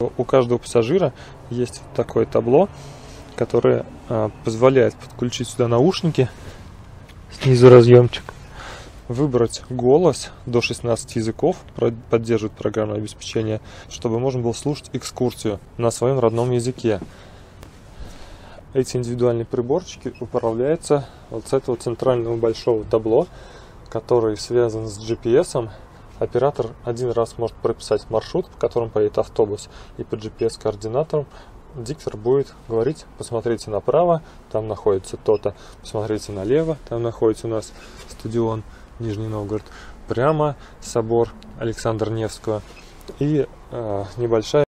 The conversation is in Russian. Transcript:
У каждого пассажира есть такое табло, которое а, позволяет подключить сюда наушники, снизу разъемчик, выбрать голос до 16 языков, поддерживает программное обеспечение, чтобы можно было слушать экскурсию на своем родном языке. Эти индивидуальные приборчики управляются вот с этого центрального большого табло, который связан с GPS. Оператор один раз может прописать маршрут, по которому поедет автобус, и по GPS-координаторам диктор будет говорить, посмотрите направо, там находится то-то, посмотрите налево, там находится у нас стадион Нижний Новгород, прямо собор Александра Невского и э, небольшая